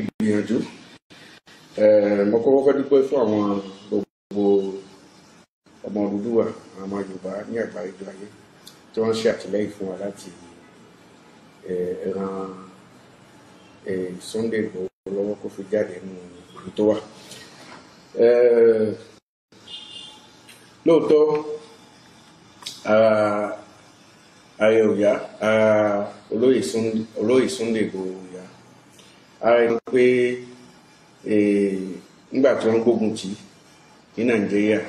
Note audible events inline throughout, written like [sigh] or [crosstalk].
ìgbìyànjú mo kọ́kọ́ fẹ́ dúpẹ́ fún àwọn gbogbo ọmọ Odùduwà àwọn Yorùbá ní àgbáyé jọ ayé tí wọ́n ṣe àtìlẹ́yìn fún wa láti ran Sunday Igboho lọ́wọ́ kó fi jáde nínú ìlú tó wà. lóòótọ́ ààrẹ òyà olóyè Sunday Igboho òyà ààrẹ pé nígbà tí wọ́n gbógun tì ní Nàìjíríà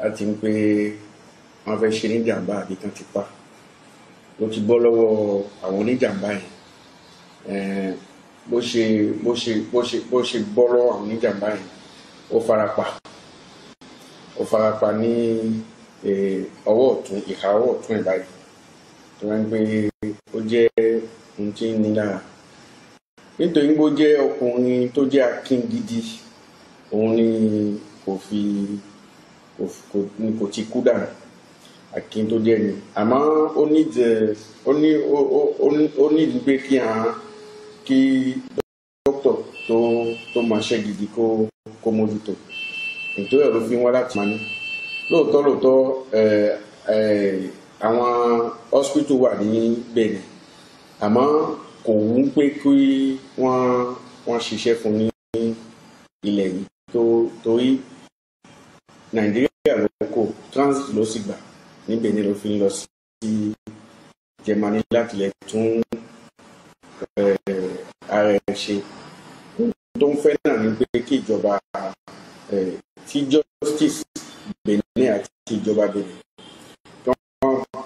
láti ń pé wọ́n fẹ́ ṣe níjàmbá àbí kan ti pa. Ló ti bọ́ lọ́wọ́ àwọn oníjàmbá yẹn. Bó ṣe bó ṣe bó ṣe bó ṣe bọ́ lọ́wọ́ àwọn oníjàmbá yẹn ó farapa. Ó farapa ní ọwọ́ ọ̀tún ìhà ọwọ́ ọ̀tún ẹ̀ báyìí. Tó wá ń pé ó jẹ́ ohun tí ń ní lára nítorí bó jẹ́ ọkùnrin tó jẹ́ akin gidi òun ni kò fi ní kò ti kú dànù. Akin tó jẹ́ ni. Àmọ́ ó ní ó ní ó ní ìdí pé kí àwọn kí dókítà tó tó máa ṣe gidi kó kó mójútó. Nítorí ẹ̀rọ fi wá láti máa ní. Lóòótọ́ lóòótọ́ àwọn hospital wà ní Benin. Àmọ́ kò wú pé kí wọ́n wọ́n ṣiṣẹ́ fún ní ilẹ̀ yìí. Tó torí Nàìjíríà ló kó transit ló sì gbà. Ní Benin ló fi ń lọ sí Germany láti lè tún ara ẹ̀ ṣe. Tó ń fẹ́ náà ni pé kí ìjọba tí justice Benin àti ìjọba Benin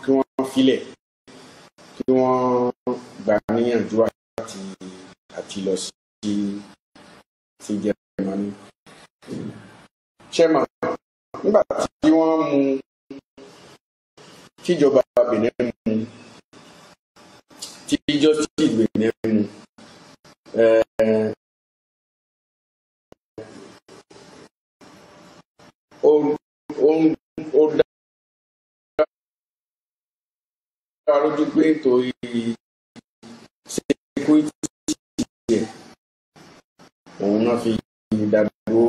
kí wọ́n filẹ̀ kí wọ́n gbà níyànjú àti àti lọ sí sí Germany. chairman nígbà tí wọ́n mú tíjọba Benin mú tí justice Benin mú ó ó ó dá lójú pé nítorí security ẹ̀ òun náà fi dá dúró.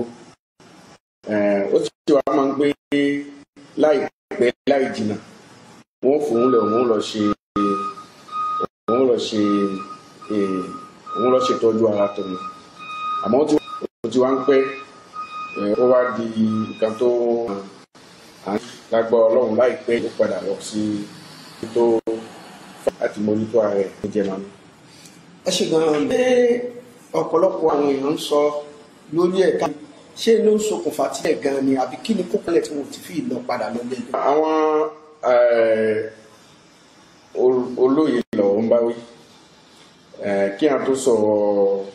Ó sì wá máa ń gbé láìpẹ́ láì jìnnà wọ́n fòun lẹ̀ òun lọ ṣe òun lọ ṣe òun lọ ṣètọ́jú ara tòun àmọ́ ó ti wá ń pẹ́ ó wá di nǹkan tó lágbá ọlọ́run láìpẹ́ ó padà lọ sí tó láti mójútó ara ẹ̀ ní Germany. ẹ ṣe gan-an. Pé ọ̀pọ̀lọpọ̀ àwọn èèyàn ń sọ lórí ẹ̀ka ṣé ló ń ṣokùnfà tí ẹ̀ gan-an ni? Àbí kí ni kókòlẹ̀ tí mo ti fi lọ padà lọ lẹ́yìn. àwọn olóyè lọ́wọ́ ń bá wí. Kí a tó sọ̀rọ̀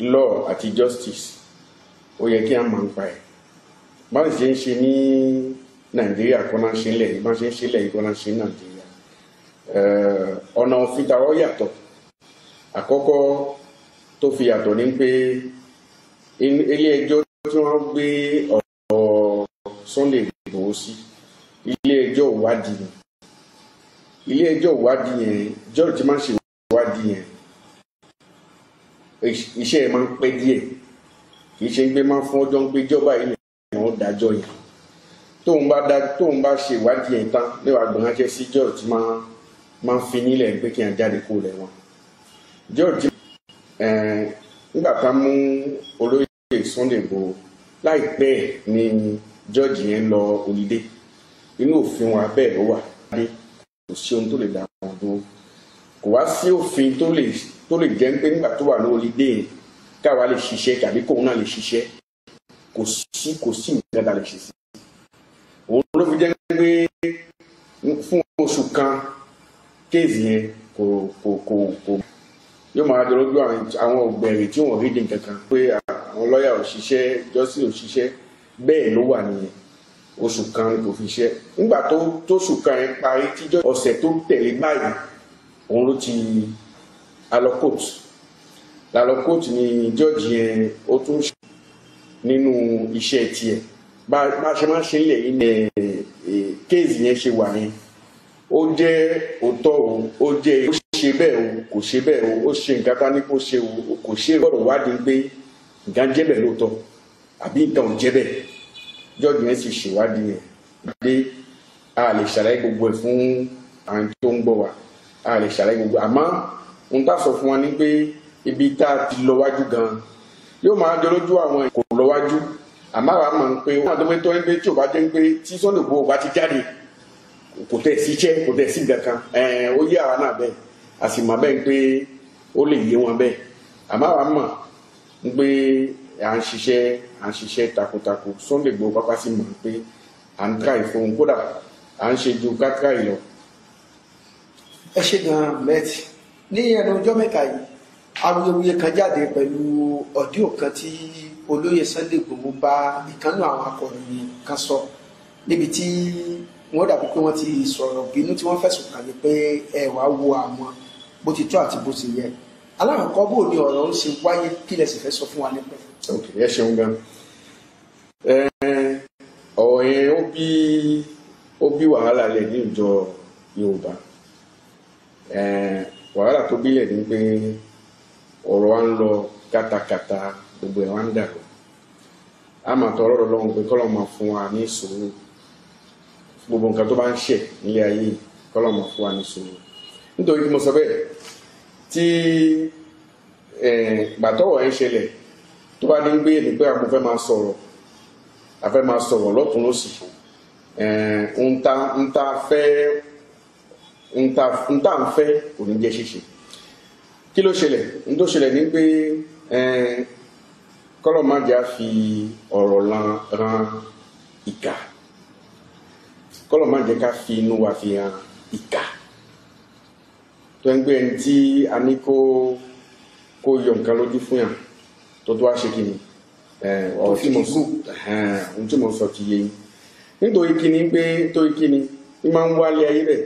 law àti justice ó yẹ kí a máa ń pa ẹ̀ báyìí ṣe ń ṣe ní nàìjíríà kọ́ náà ṣe ń lẹ̀ yìí bá ṣe ń ṣe lẹ̀ yìí kọ́ náà ṣe ń nàìjíríà ọ̀nà òfin tàwọn yàtọ̀. Àkọ́kọ́ tó fi yàtọ̀ ní pé ilé ẹjọ́ tí wọ́n gbé ọ̀rọ̀ Sunday Igboho sí ilé ẹjọ́ ìwádìí ni. Ilé ẹjọ́ ìwádìí yẹn jọ́ọ̀jì máa ń ṣe ìwádìí yẹn. Iṣẹ́ ẹ̀ máa ń pẹ́ díẹ̀. Kì í ṣe ń gbé máa fún ọjọ́ ń gbé jọba yìí nìkan ó dájọ́ yẹn tóun bá dá tóun bá ṣe ìwádìí yẹn tán níwàá gbọ̀nránṣẹ́ sí George máa máa ń fi nílẹ̀ pé kí n jáde kó rẹ̀ wọn. George nígbà tá a mú olóyè Sunday Igboho láìpẹ́ ni George yẹn lọ olùdé. Inú òfin wa bẹ́ẹ̀ ló wà. Dé kò sí ohun tó lè dá wọn dúró. Kò wá sí òfin tó lè tó lè jẹ́ pé nígbà tó wà ní olùdé yẹn káwa lè ṣiṣẹ́ tàbí kóun náà lè ṣiṣẹ́. Kò sí kò sí nǹkan tá a lè ṣe òun ló fi jẹ́ pé fún oṣù kan kéèsì yẹn kò kò kò kò. Yóò máa jọ lójú àwọn ògbẹ̀rì tí wọ́n rí di nǹkan kan pé àwọn lọ́ọ̀yà ò ṣiṣẹ́ jọ́sí ò ṣiṣẹ́. Bẹ́ẹ̀ ló wà nìyẹn. Oṣù kan ni kò fi ṣiṣẹ́ nígbà tó tóṣù kan yẹn parí tíjọ́ ọ̀sẹ̀ tó tẹ̀lé báyìí òun ló ti alọ kóòtù lálọ kóòtù ni jọ́ọ̀jì yẹn ó tún ṣe nínú iṣẹ́ tiẹ̀ bá a ṣe máa ṣe ń lẹ̀ yín ní kéèsì yẹn ṣe wà yẹn ó jẹ́ òótọ́ o ó jẹ́ ó ṣe bẹ́ẹ̀ o kò ṣe bẹ́ẹ̀ o ó ṣe nǹkan tá ní kó ṣe o kò ṣe gbọ́dọ̀ wádìí pé nǹkan jẹ́ bẹ́ẹ̀ lóòótọ́ àbí nǹkan ò jẹ́ bẹ́ẹ̀. Jọ́ọ̀gì yẹn sì ṣèwádìí yẹn dé a lè ṣàlàyé gbogbo ẹ̀ fún àwọn tó ń gbọ́ wa. A lè ṣàlàyé gbogbo àmọ́ ohun tá a sọ fún wa ni pé ibi tá a ti lọ wájú gan yóò máa jọ lójú àwọn kò lọ wájú àmọ́ àwa mọ̀ pé wọ́n àti tó ń pé tí ò bá jẹ́ pé tí Sunday Igboho bá ti jáde kò tẹ̀ sí iṣẹ́ kò tẹ̀ sí nǹkan kan. Ó yé àwa náà bẹ́ẹ̀. A sì mọ̀ bẹ́ẹ̀ pé ó lè yé wọn bẹ́ẹ̀. Àmọ́ àwa mọ̀ pé à ń ṣiṣẹ́ à ń ṣiṣẹ́ takuntakun. Sunday Igboho pápá sì mọ̀ pé à ń tíráì fún un. Kódà à ń ṣe ju ká tíráì lọ. ẹ ṣe gan mẹtì ní ẹnu ọjọ́ mẹ́ta yìí awuyewuye kan jáde pẹ̀lú ọdíò kan tí olóyè Sunday Igboho bá ìkànnì àwọn akọ̀ròyìn kan sọ níbi tí wọ́n dàbí pé wọ́n ti sọ̀rọ̀ bínú tí wọ́n fẹ̀sùn kàn ní pé ẹ wàá wo àwọn bó ti tó àti bó ti yẹ. Alákọ̀ọ́kọ́ bò ní ọ̀rọ̀ ń ṣe wáyé? Kí lẹ sì sọ fún wa nípa ẹ̀. ok ẹ ṣeun gan. Ọ̀rọ̀ yẹn ó bí bí wàhálà lẹ̀ ní ìjọ Yorùbá. Wàhálà tó bílẹ̀ ní pé ọ̀rọ̀ wa ń lọ kátàkátà gbogbo ẹ̀ wá ń dàrú a máa tọrọ lọ́wọ́ pé kọ́lọ́ máa fún wa ní sùúrù. Gbogbo nǹkan tó bá ń ṣẹ̀ nílé ayé kọ́lọ́ máa fún wa ní sùúrù. Nítorí mo sọ bẹ́ẹ̀ tí gbàtọ́wọ̀ ẹ̀ ń ṣẹlẹ̀ tó bá ní gbé ní pé a fẹ́ máa sọ̀rọ̀ a fẹ́ máa sọ̀rọ̀ lọ́tún lọ́sì ń ta ń ta fẹ́ ń ta ń ń kò ní jẹ́ ṣíṣe. Kí ló ṣẹlẹ̀? Ń tó ṣẹlẹ̀ ní pé kọ́lọ̀ má jà fi ọ̀rọ̀ ran ìkà. Kọ́lọ̀ má jẹ́ ká fi inú wa fi hàn ìkà. Tó ń gbé ẹni tí a ní kó kó yọ nǹkan lójú fún yàn tó tó wá ṣe kí ni? Ọ̀rọ̀ tí mo sọ ohun tí mo sọ ti yé yín. Nítorí kí ni pé nítorí kí ni ní máa ń wálé ayé rẹ̀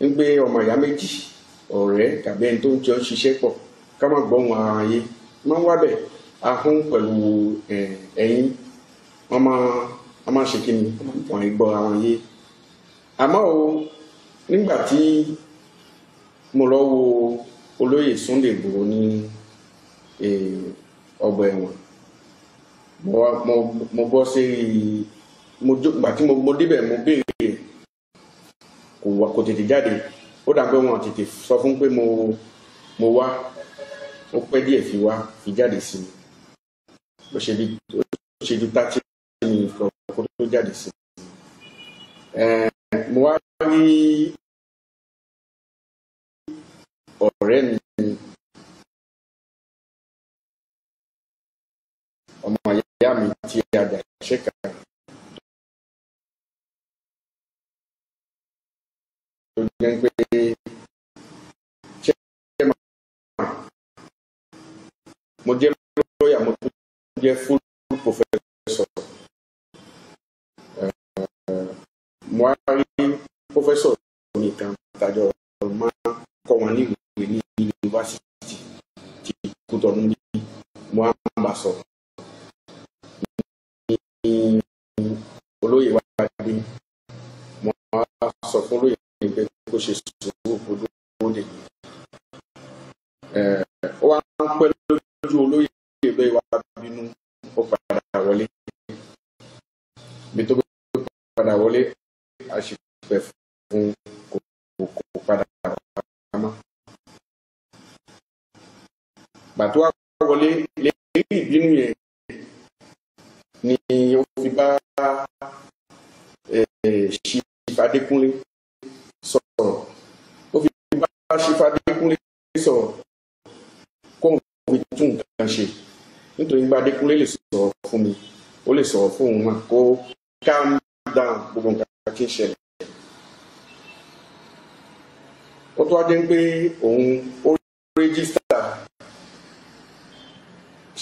ń gbé ọmọ ìyá méjì ọ̀rẹ́ tàbí ẹni tó ń jọ ṣiṣẹ́ pọ̀ ká má gbọ́ wọn ara ayé máa ń wá bẹ̀ ahọ́n pẹ̀lú ẹ̀yìn wọ́n máa wọ́n máa ṣe kí ni wọ́n ì gbọ́ àwọn ayé àmọ́ o nígbà tí mo lọ wo olóyè Sunday Igboho ní ọgbà ẹ̀wọ̀n mo bọ́ sí gbà tí mo débẹ̀ mo béèrè kò tètè jáde. Ó dà wọn tètè sọ fún pé mo wá ó pẹ́ díẹ̀ fi wá fi jáde sí mi ó ṣe bí ó ṣe ju tàtí mi kó tó jáde sí. Mi mo wá rí ọ̀rẹ́ mi ọmọ ìyá mi tí a jà ṣẹ́ka tó jẹ́ pé ṣé mo jẹ́ jẹ́ full professor. Mo wá rí professor nìkan tàjọ máa kọ́ wọn ní ìwé ní yunifásitì tí Kútọ́nù ní mo á bá sọ̀rọ̀ ní olóyè dé mo á sọ fún olóyè pé ìbínú yẹn ni ó fi bá Chief Adékúnlé sọ̀rọ̀. Ó fi bá Chief Adékúnlé sọ̀rọ̀ kó òun fi tún nǹkan ṣe. Nítorí bá Adékúnlé lè sọ̀rọ̀ fún mi ó lè sọ̀rọ̀ fún òun náà kó calm down gbogbo nǹkan tí ń ṣẹlẹ̀. Ó tó wá pé òun ó rẹ́gísítà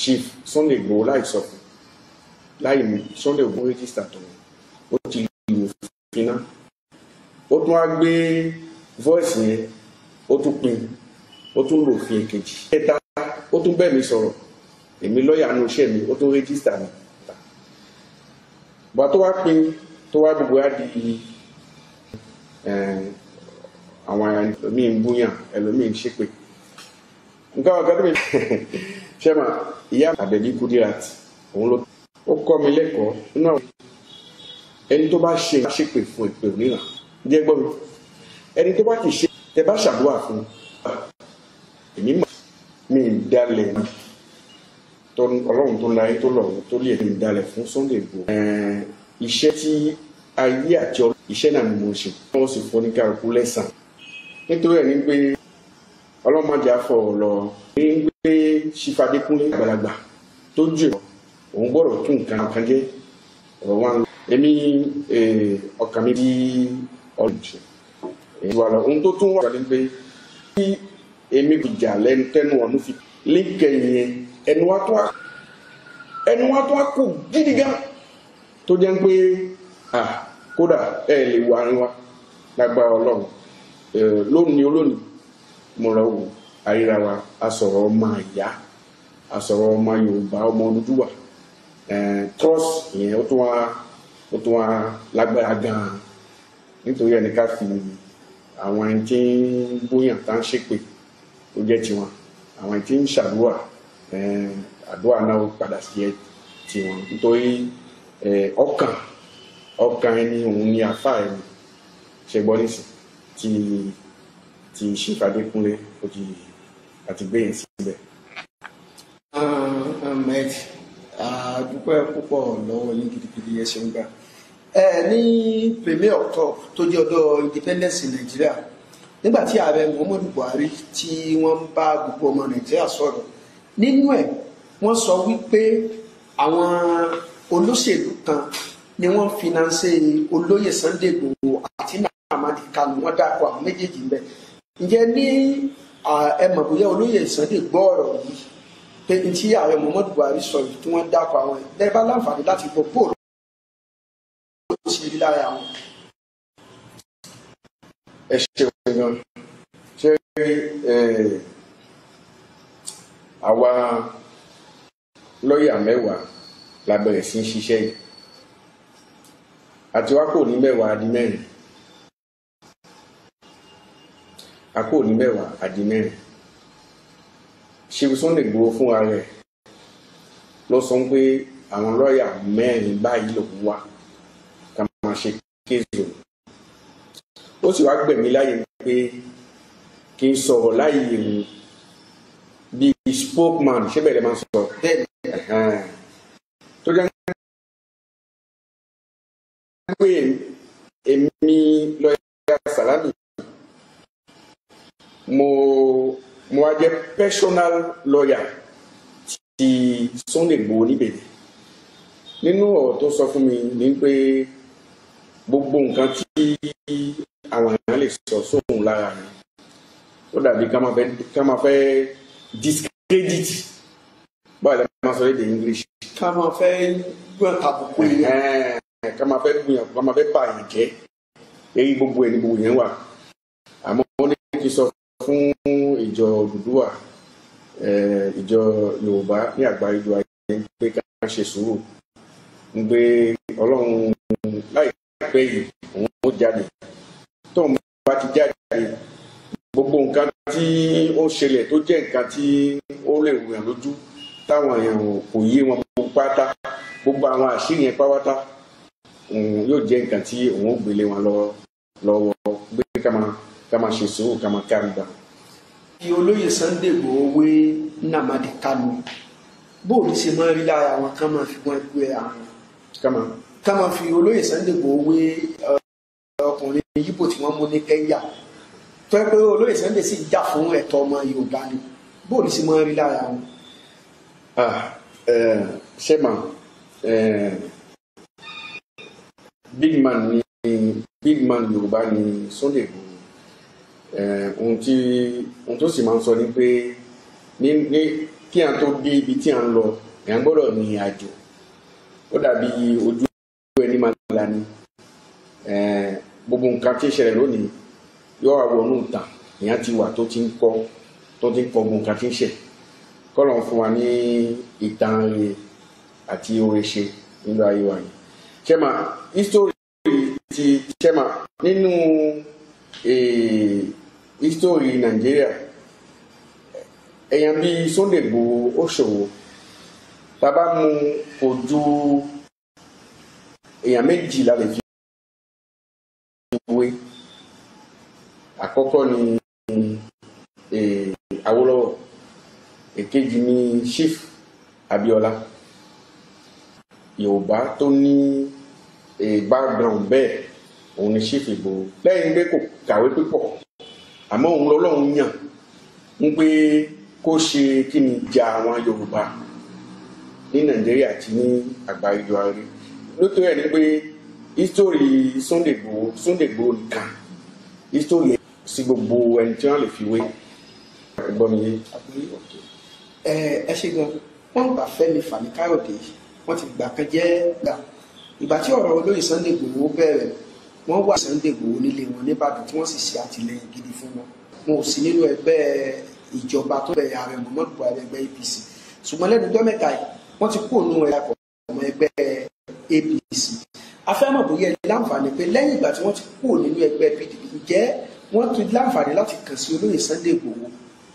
Chief Sunday Igboho láì sọ fún láì mú Sunday Igboho rẹ́gísítà tó ó ti lù fínà. Ó tún wá gbé voice yẹn ó tún pín ó tún lò fi èkejì. Ẹ̀ta ó tún bẹ́ẹ̀ mi sọ̀rọ̀. Èmi lọ́ọ̀yà nu iṣẹ́ mi ó tún rẹ́gísítà mi. Bá tó wá pín tó wá gbogbo á di àwọn ẹlòmíín búyàn ẹlòmíín ṣépè. Nǹkan ọ̀gá tó mi [laughs] ṣe mà ìyá àbẹ̀bí Kudirat òun ló ó kọ́ mi lẹ́kọ̀ọ́. Nínú àwọn ẹni tó bá ṣe ṣépè fún ìpè mìíràn jẹ́ gbọ́ mi? Ẹni tó bá ti ṣe tẹ bá ṣàdúrà fún èmi mọ̀ mi ń dalẹ̀ ọlọ́run tó láyé tó lọ́run tó lè mi ń dalẹ̀ fún Sunday Igboho. Iṣẹ́ tí ayé àti iṣẹ́ náà mo ṣe. Wọ́n sì fọ́ ní kárùkù lẹ́sàn nítorí ẹ̀ ní pé ọlọ́mọdé afọ lọ. Ní pé sífadékúnlé àgbàlagbà tó jù òun gbọ́dọ̀ tún nǹkan kan jẹ́. Ọ̀rọ̀ wa ń lọ. Èmi ọkàn mi ọ̀rọ̀ ṣe. Èyí wà lọ. Ohun tó tún wà ní pé kí èmi kò jà lẹ́nu tẹ́nu ọ̀nù fi líkẹyìn yẹn ẹnu wa tó a ẹnu wa tó a kù gidi gan. Tó jẹ́ pé kódà ẹ lè wà ní wa lágbára ọlọ́run. Lónìí olónìí lọ wò àríra wa asọ̀rọ̀ ọmọ àyà asọ̀rọ̀ ọmọ yorùbá ọmọ olùdúwà trust yẹn ó tún wá ó tún wá lágbára gan-an. Nítorí ẹni ká fi àwọn ẹni tí ń bóyàn tá ń ṣépè ó jẹ́ tiwọn. Àwọn ẹni tí ń ṣàdúrà àdúrà náà ó padà sí ẹ tiwọn. Nítorí ọkàn ọkàn ẹni òun ni àfa ẹni. Ṣe gbọ́ nísìn tí tí ṣèfàdékúnlé ó ti àti gbẹ̀yìn síbẹ̀. ahmed àdúpẹ́ púpọ̀ lọ́wọ́ yín gidigidi ẹ ṣeun gbà ẹ ní premier october tó jẹ́ ọdọ́ independence nàìjíríà nígbà tí ààrẹ muhammadu buhari tí wọ́n ń bá gbogbo ọmọ nàìjíríà sọ̀rọ̀ nínú ẹ̀ wọ́n sọ wípé àwọn olóṣèlú kan ni wọ́n finanṣe olóyè sunday igbòho àti namadi kanu wọ́n dákọ̀ àwọn méjèèjì ń bẹ ǹjẹ́ ní ẹ mọ̀ bóyá olóyè sunday gbọ́ ọ̀rọ̀ yìí pé n tí ààrẹ muhammadu buhari sọ yìí tí wọ́n dákọ̀ àwọn ẹ̀. Lẹ́ẹ̀ bá láǹfààní láti gbọ́ bóòlù ó ṣe rí lára àwọn. ẹ ṣeun gan. Ṣé àwa lọ́ọ̀yà mẹ́wàá la bẹ̀rẹ̀ sí í ṣiṣẹ́ yìí? Àti wá kò ní mẹ́wàá di mẹ́rin a kò ní mẹ́wàá àdí mẹ́rin. Ṣe Sunday Igboho fúnra rẹ̀ ló sọ pé àwọn lọ́ọ̀yà mẹ́rin báyìí lòun wá ká máa ṣe kéèzì ó sì wá gbẹ̀mí láyè pé kí n sọ̀rọ̀ láyè òun bíi spokesman ṣé bẹ́ẹ̀ lè máa sọ? Tó jẹ́ pé èmi lọ́ọ̀yà Sàlámì mo mo wá jẹ́ personal lawyer ti Sunday Igboho níbẹ̀rẹ̀ nínú ọ̀rọ̀ tó sọ fún mi ni pé gbogbo nǹkan tí àwọn èèyàn lè sọ sóhun lára mi ó dàbí ká máa fẹ́ discredit. Báwo la máa sọ lédè English. ká máa fẹ́ gbọ́n tàbùkù yẹn. ká máa fẹ́ gbìyànjú ká máa fẹ́ bàyàn jẹ́. Èyí gbogbo ẹ̀ ní gbogbo yẹn wà. Àmọ́ ó ní kí n sọ fún ìjọ Odùduwà ìjọ Yorùbá ní àgbáyé ìjọ ayé pé ká ṣe sùúrù ń gbé Ọlọ́run láìpẹ́ yìí òun ó jáde. Tóun bá ti jáde gbogbo nǹkan tí ó ṣẹlẹ̀ tó jẹ́ nǹkan tí ó lè wùyàn lójú táwọn èèyàn kò yé wọn pátá gbogbo àwọn àṣírí yẹn pátá yóò jẹ́ nǹkan tí òun ó gbélé wọn lọ́wọ́. Gbé ká máa ká máa ṣe sùúrù ká máa kárí gbà. bí olóyè Sunday Igboho wé Nnamdi Kanu. Bóòlù ṣe máa rí lára àwọn kan máa fi wọn gbé àwọn ká máa fi olóyè Sunday Igboho wé ọkùnrin yíbò tí wọ́n mú ní Kẹ́ńyà tó yẹ pé olóyè Sunday sì jà fún ẹ̀tọ́ ọmọ Yorùbá ni. Bóòlù ṣe máa rí lára wọn. ṣé mà big man ni big man Yorùbá ni Sunday Igboho ohun tí ohun tó sì máa ń sọ ni pé ní ní kí à ń tó dé ibi tí à ń lọ èèyàn gbọ́dọ̀ ní àjò. Ó dàbí ojú ẹni máa la ni gbogbo nǹkan tí ń ṣẹlẹ̀ lónìí yóò wọnú ìtàn. Èèyàn ti wà tó ti ń kọ́ tó ti ń kọ́ gbogbo nǹkan tí ń ṣẹ̀ kọ́lọ̀ ń fún wa ní ìtàn rẹ̀ àti oore ṣe nínú ayé wa yìí. Ṣẹ́mà history ti ṣẹ́mà nínú history nàìjíríà èèyàn bíi Sunday Igboho ó ṣòwò. Bàbá mu kò ju èèyàn méjì la lè fi wé. Àkọ́kọ́ ni eh, Awólọ́wọ̀. Èkejì ni Chief Abíọ́lá. Yorùbá tó ní eh, background bẹ́ẹ̀ òun ni Chief Igboho. Lẹ́yìn pé kò kàwé púpọ̀ àmọ́ òun lọ́lọ́run yàn ń pé kó ṣe kí ni ja àwọn Yorùbá ní Nàìjíríà àti ní àgbáyé ayé nítorí ẹ̀ ni pé history Sunday Igboho Sunday Igboho nìkan history sí gbogbo ẹni tí wọ́n lè fi wé. Ẹgbọ́n mi yé. ẹ ẹ ṣe gan. Wọn gbà Fẹ́mi Fani Káyọ̀dé wọn ti gbà kan jẹ gbà. Ìgbà tí ọ̀rọ̀ olóyè Sunday Igboho bẹ̀rẹ̀ wọn wà Sunday Igboho nílé wọn nìbàdàn tí wọn sì ṣe àtìlẹ́yìn gidi fún wọn. Wọn ò sí nínú ẹgbẹ́ ìjọba tó bẹ̀rẹ̀ ààrẹ Muhammadu Buhari ẹgbẹ́ APC ṣùgbọ́n lẹ́nu ọjọ́ mẹ́ta yìí wọ́n ti kúrò nínú ẹ̀yà ọmọ ẹgbẹ́ APC afẹ́mọ̀ bóyá ẹni láǹfààní pé lẹ́yìn ìgbà tí wọ́n ti kúrò nínú ẹgbẹ́ PDP ǹjẹ́ wọ́n tún láǹfààní láti kàn sí olóyè Sunday Igboho?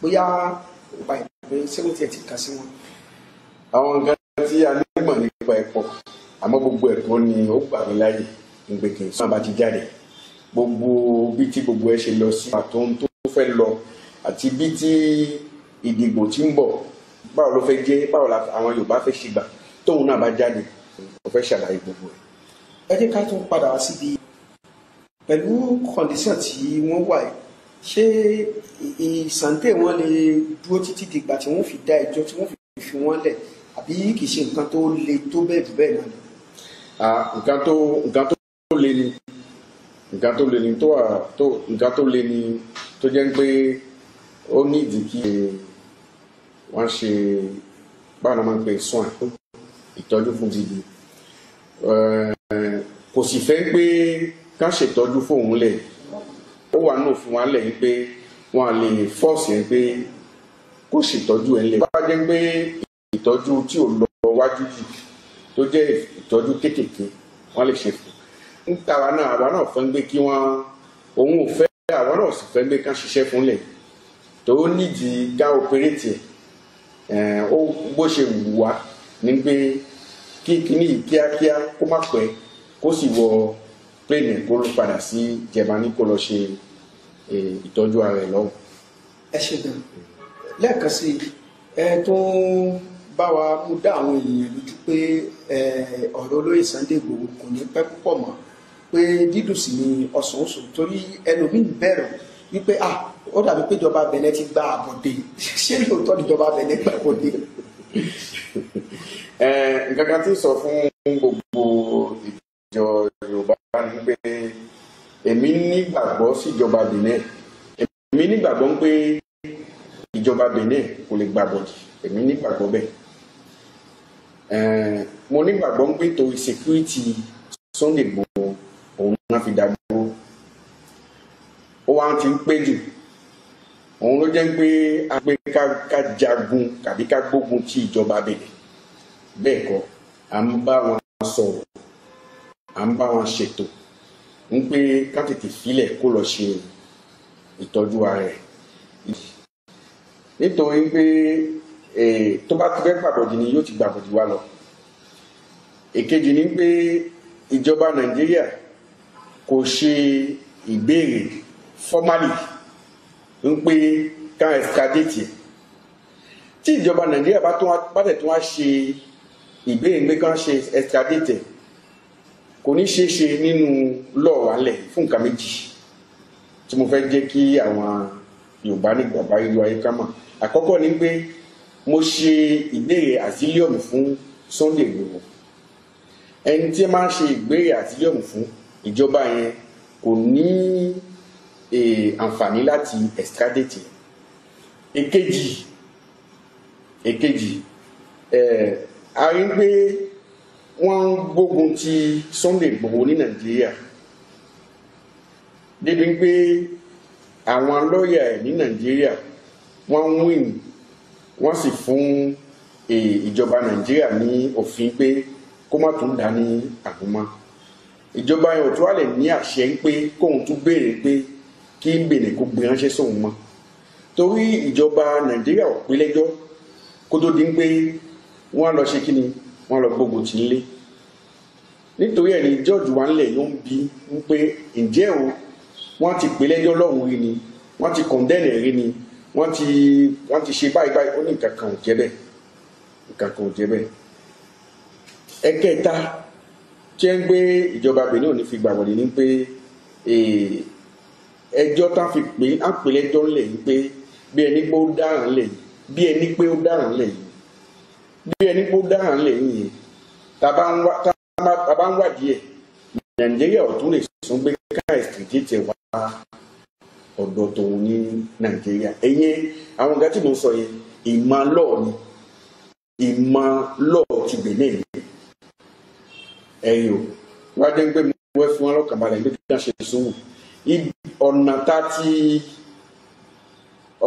Bóyá ọba ìpè sẹ́wọ́n tiẹ̀ ti kàn sí wọn. àwọn nǹkan tí a nímọ̀ nípa ẹ̀ pọ̀ àmọ́ gbogbo ẹ̀kọ́ ni ó gbà mí láyè ìgbèkè sọ́nà bá ti jáde gbogbo bí tí gbogbo ẹ ṣe lọ sí àtò ohun tó fẹ́ lọ àti bí tí ìdìbò tí ń bọ̀ báwo ló fẹ́ jẹ́ báwo àwọn Yorùbá fẹ́ ṣe gbà tóun náà bá jáde ó fẹ́ ṣàlàyé gbogbo ẹ̀. ẹ jẹ́ ká tún padà wá síbi pẹ̀lú kọ̀ǹdíṣàn tí wọ́n wà yìí. Ṣé ìsàǹtẹ̀ wọn lè dúró títí dìgbà tí wọ́n fi dá ẹjọ́ tí wọ́n fi fi wọ́n lẹ̀ àbí kì í ṣe nǹkan tó le tó bẹ́ẹ̀ jù bẹ́ẹ̀ náà nǹkan tó nǹkan tó le ni nǹkan tó le ni tó tó nǹkan tó le ni tó jẹ́ pé ó nídìí kí wọ́n ṣe báwo ni wọ́n máa ń pè swan ìtọ́jú fún gidi Eh, kò sì fẹ́ pé ká ṣètọ́jú fóun lẹ̀. Ó wà ní òfin wa lẹ̀ pé wọ́n lè fọ́ọ̀sì pé kó ṣètọ́jú ẹ̀ lẹ̀. Bá jẹ́ pé ìtọ́jú tí ò lọ wájú jù tó jẹ́ ìtọ́jú kéékèèké wọ́n lè ṣe fún un níta wa náà àwa náà fẹ́ gbé kí wọ́n òun ò fẹ́ àwa náà sì fẹ́ gbé ká ṣiṣẹ́ fúnlẹ̀ tó nídìí ká operate ẹ̀ ó bó ṣe wù wá ní pé kí kíní yìí kíákíá kó má pẹ́ kó sì wọ pléènì kó ló padà sí Jẹ̀mánì kó lọ ṣe ìtọ́jú ara ẹ̀ lọ́hùn. ẹ ṣe gan. Lẹ́ẹ̀kan sí ẹ tó ń bá wa mú dá àwọn ènìyàn lójú pé ọ̀rọ̀ olóyè Sunday Igboho kò ní pẹ́ púpọ̀ mọ́ pé dídùn sí ni ọ̀sán oṣù torí ẹlòmíín bẹ̀rù wípé ah ó dàbí pé ìjọba Benin ti gba àbọ̀dé. [laughs] Ṣé lóòótọ́ ni ìjọba Benin gba àbọ̀dé. [laughs] Nǹkan kan tí sọ fún gbogbo ìjọ Yorùbá ni pé èmi nígbàgbọ́ sí ìjọba Benin. Èmi nígbàgbọ́ pé ìjọba Benin kò lè gbàbọ̀dì èmi nígbàgbọ́ bẹ́ẹ̀. Mo nígbàgbọ́ pé torí security Sunday Igboho náà fi dúró ó wá ti ń pé jù. Òun ló jẹ́ pé a pé ká jagun tàbí ká gbógun ti ìjọba Benin bẹ́ẹ̀ kọ́ à ń bá wọn sọ̀rọ̀ à ń bá wọn ṣètò. Ń pé ká tètè filẹ̀ kó lọ ṣe ìtọ́jú ara ẹ̀. Nítorí pé tó bá ti fẹ́ gbàbọ̀dì ni yóò ti gbàbọ̀dì wá lọ. Èkejì ni pé ìjọba Nàìjíríà kò ṣe ìbéèrè formally ń pé ká extradite ẹ̀. Tí ìjọba Nàìjíríà bá wá bá tẹ̀ tún wá ṣe ìbéèrè pé kán ṣe extradite ẹ̀ kò ní ṣeé ṣe nínú lọ́ọ̀ wálẹ̀ fún nǹkan méjì tí mo fẹ́ jẹ́ kí àwọn Yorùbá nígbà bá yíyọ ayé ká mọ̀. Àkọ́kọ́ ni pé mo ṣe ìbéèrè àsílíọ̀mù fún Sunday Igboho. Ẹni tí ẹ máa ń ṣe ìbéèrè àsílíọ̀mù fún ìjọba yẹn kò ní eh, àǹfààní láti extradite èkejì èkejì a rí pé wọ́n ń gbógun ti Sunday Igboho ní Nàìjíríà. Débi pé àwọn lọ́ọ̀yà ẹ̀ ní Nàìjíríà wọ́n ń win wọ́n sì fún eh, ìjọba Nàìjíríà ní òfin pé kó má tún dá ní àgùnmá ìjọba yẹn ò tún wà lè ní àṣẹ ń pé kóun tún béèrè pé kí Benin kó gbé ránṣẹ́ sóun mọ́. Torí ìjọba Nàìjíríà ò pé lẹ́jọ́ kó tó di pé wọ́n á lọ ṣe kí ni? Wọ́n á lọ gbógun tì í lé nítorí ẹ̀ ní George wa ńlẹ̀ ló ń bi ń pé ǹjẹ́ o wọ́n ti pè lẹ́jọ́ lọ́hùn rí ni wọ́n ti kọ̀ndẹ́nì rí ni wọ́n ti wọ́n ti ṣe báyìí báyìí ó ní nǹkan kan ò jẹ́ bẹ́ẹ̀. Nǹkan kan ò jẹ́ bẹ́ẹ̀. Ẹ̀kẹta tí ẹ ń gbé ìjọba Benin ò ní fi gbà wọlé ni pé ẹjọ́ tá fi pè á pè lẹ́jọ́ ńlẹ̀ yìí pé bí ẹni pé ó dáràn ńlẹ̀ yìí bí ẹni pé ó dáràn ńlẹ̀ yìí bí ẹni pé ó dáràn ńlẹ̀ yìí yẹn tá a bá ń wádìí ẹ̀ Nàìjíríà ò tún lè sún gbé káàsì tètè wá ọ̀dọ̀ tòun ní Nàìjíríà. Ẹ̀yìn àwọn tí mo sọ yẹn ìmọ̀ lọ́ọ̀ ni. Ìmọ̀ lọ́ọ̀ ti Benin. ni ẹ̀yìn o wọ́n dé pé mo wẹ́ fún wọn lọ́kàn balẹ̀ níbi tí wọ́n ṣe sùnwù ọ̀nà tá ti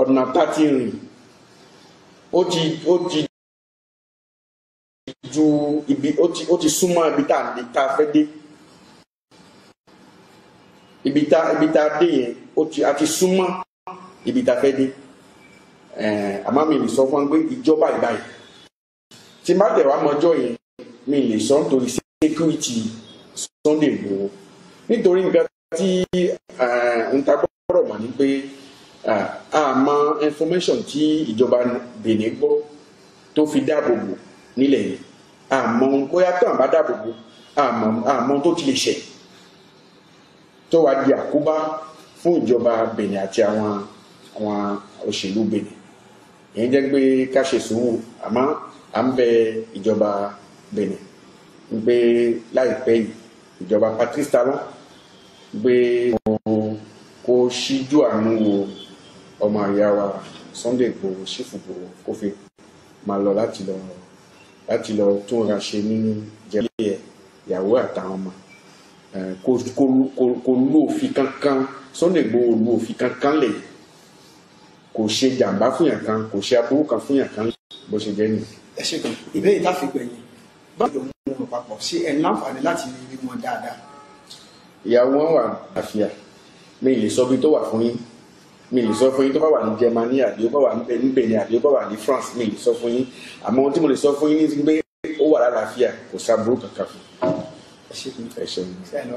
ọ̀nà tá ti rìn ó ti ó ti ju ibi ó ti ó ti súnmọ́ ibi tá a fẹ́ dé. Ibi tá ibi tá a dé yẹn ó ti a ti súnmọ́ ibi tá a fẹ́ dé. Àmọ́ mi lè sọ fún wa pé ìjọba ìbáyìí. Tí má tẹ̀ wá mọ́jọ́ yẹn mi lè sọ nítorí security Sunday Igboho. Nítorí nǹkan tí n ta gbọ́dọ̀ mọ̀ ní pé a mọ information tí ìjọba Benin gbọ́ tó fi dáàbò bò nílẹ̀ yìí. A mọ bóyá tó àbá dáàbò bò. A mọ tó ti lè ṣẹ̀ tó wá di àkóbá fún ìjọba Benin àti àwọn àwọn òṣèlú Benin. Èyí jẹ́ pé ká ṣe sùúrù. Àmọ́ à ń bẹ ìjọba Benin gbé láìpẹ́ yìí. Ìjọba Patrice Talon gbé kó ṣíjú àánú wo ọmọ àyà wa Sunday Igboho ṣífù Igboho kó fi máa lọ láti lọ láti lọ tún ra ṣe ní jẹ́lé ẹ̀ ìyàwó àtàwọn ọmọ. Kò lu òfin kankan Sunday Igboho lu òfin kankan lè kò ṣe jàǹbá fún yàn kan kò ṣe aburú kan fún yàn kan bó ṣe jẹ́ nìyí. ẹ ṣe kan ìbéèrè láfi gbẹ̀yìn ló mú wọn papọ̀. Sí ẹ̀ láǹfààní láti rí wọn dáadáa. ìyàwó wọn wà àfíà mi lè sọ bí tó wà fún yín. Mi lè sọ fún yín tó bá wà ní Germany àbí ó bá wà ní Benin àbí ó bá wà ní France mi lè sọ fún yín. Àmọ́ ohun tí mo lè sọ fún yín ní ti pé ó wà lálàáfíà kò sábúrú kankan fún ẹ ṣe ṣeun. ṣe àná